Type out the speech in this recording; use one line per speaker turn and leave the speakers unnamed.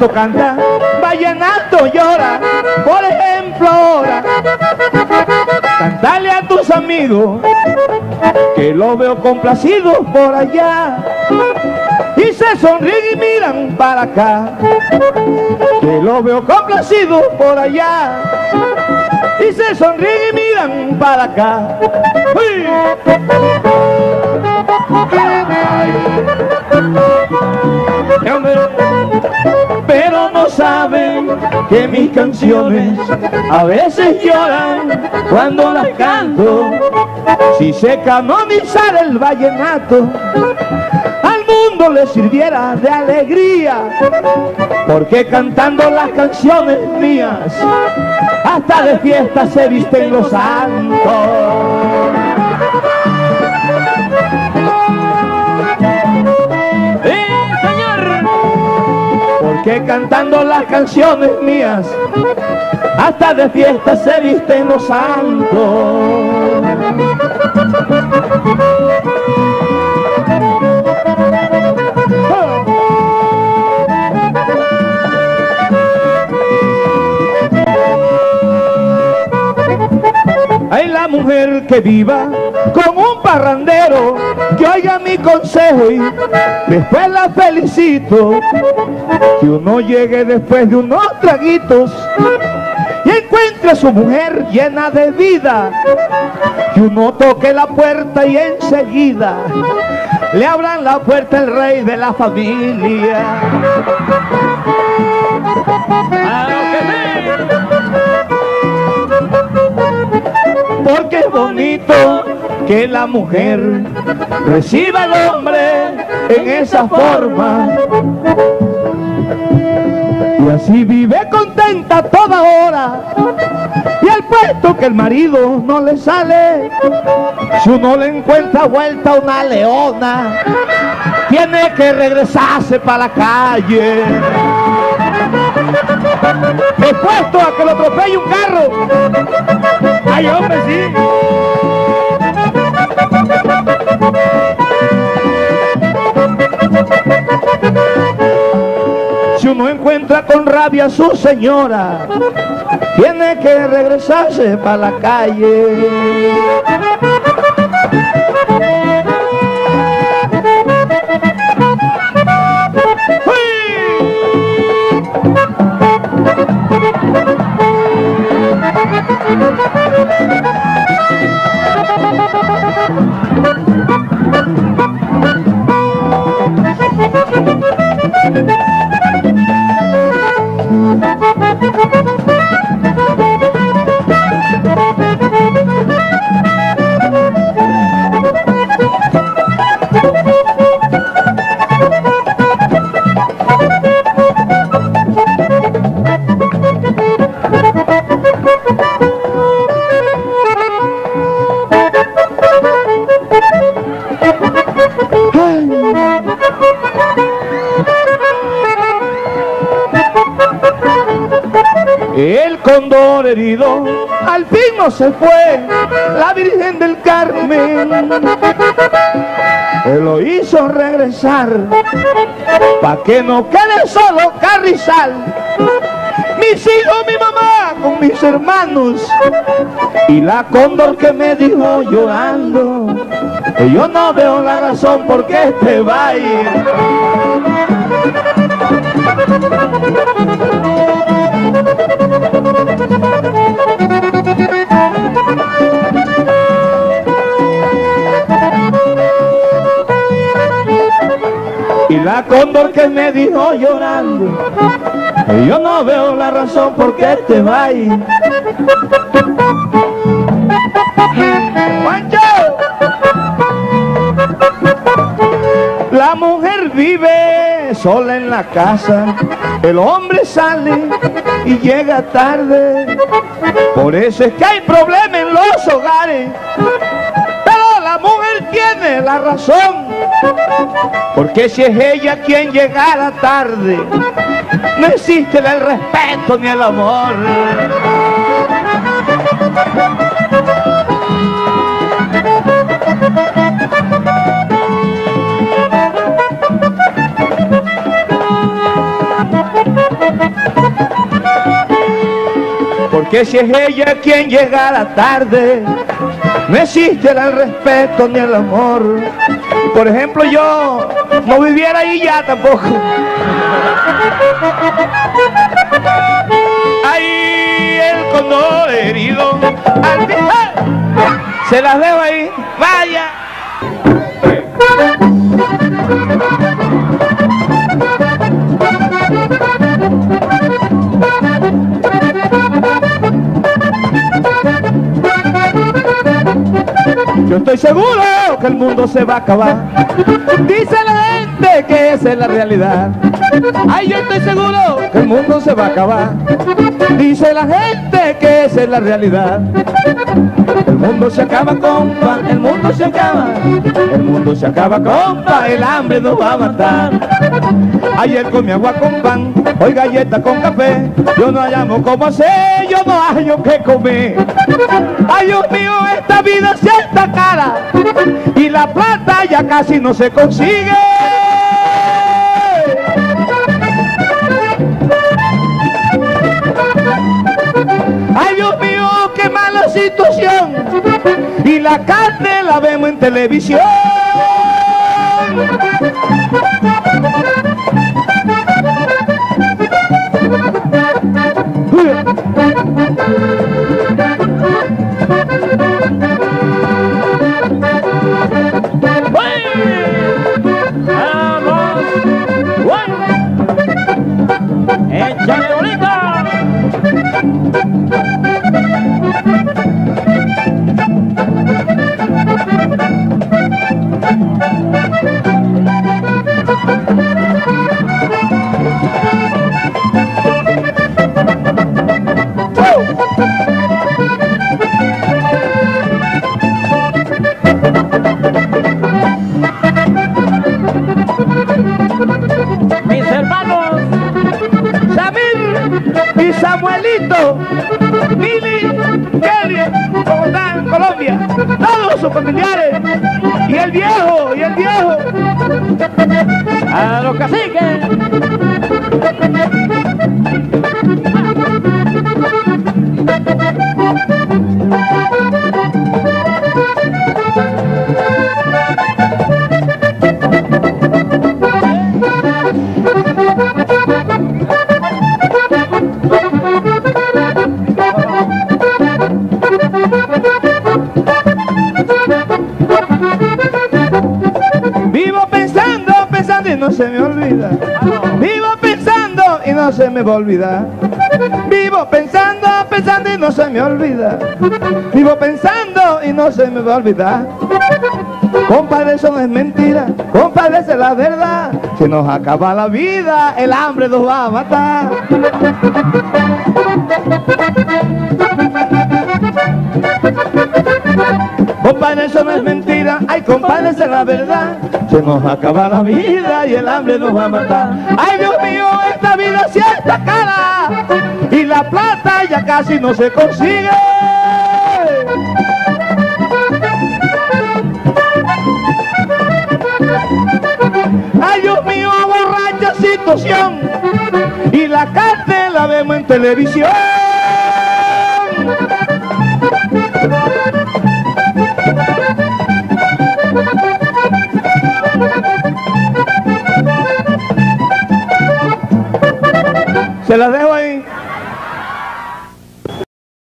Vallenato canta, vallenato llora, por ejemplo ahora. Cantale a tus amigos que lo veo complacido por allá. Y se sonríen y miran para acá, que lo veo complacido por allá. Y se sonríen y miran para acá. Que mis canciones a veces lloran cuando las canto. Si se canonizara el vallenato, al mundo le sirviera de alegría, porque cantando las canciones mías, hasta de fiesta se visten los santos. Que cantando las canciones mías, hasta de fiesta se visten los santos. La mujer que viva con un parrandero, que oiga mi consejo y después la felicito. Que uno llegue después de unos traguitos y encuentre a su mujer llena de vida. Que uno toque la puerta y enseguida le abran la puerta el rey de la familia. Porque es bonito que la mujer reciba al hombre en esa forma. Y así vive contenta toda hora. Y al puesto que el marido no le sale, si uno le encuentra vuelta una leona, tiene que regresarse para la calle. Expuesto a que lo atropelle un carro. Ay, hombre, sí. Si uno encuentra con rabia a su señora, tiene que regresarse para la calle. El cóndor herido al fin no se fue, la Virgen del Carmen Él lo hizo regresar, pa' que no quede solo Carrizal. Mis hijos, mi mamá, con mis hermanos, y la cóndor que me dijo llorando, que yo no veo la razón por qué te va a ir. La cóndor que me dijo llorando, yo no veo la razón por qué te va a ir. ¡Pancho! La mujer vive sola en la casa El hombre sale y llega tarde. Por eso es que hay problemas en los hogares. La razón. Porque si es ella quien llegara tarde, no existe el respeto ni el amor. Porque si es ella quien llegara tarde, no existe el respeto ni el amor. Por ejemplo, yo no viviera ahí ya tampoco. Ahí el condor herido, se las veo ahí, vaya. Yo estoy seguro que el mundo se va a acabar. Dice la gente que esa es la realidad. Ay, yo estoy seguro que el mundo se va a acabar. Dice la gente que esa es la realidad. El mundo se acaba, compa, el mundo se acaba. El mundo se acaba, compa, el hambre nos va a matar. Ayer comí agua con pan, hoy galleta con café. Yo no hallamos cómo hacer, yo no hallo qué comer. Ay, Dios mío, esta vida se está cara y la plata ya casi no se consigue. Y la carne la vemos en televisión. Y Samuelito, Mili, Kelly, Bogotá, Colombia, todos sus familiares, y el viejo, y el viejo,
a los caciques.
Se me olvida, vivo pensando y no se me va a olvidar, vivo pensando, pensando y no se me olvida, vivo pensando y no se me va a olvidar. Compadre, eso no es mentira, compadre, es la verdad. Si nos acaba la vida, el hambre nos va a matar. Compadre, eso no es mentira, ay compadre, esa es la verdad. Se nos acaba la vida y el hambre nos va a matar. Ay Dios mío, esta vida sí está cara y la plata ya casi no se consigue. Ay Dios mío, borracha situación y la carne la vemos en televisión. Se la dejo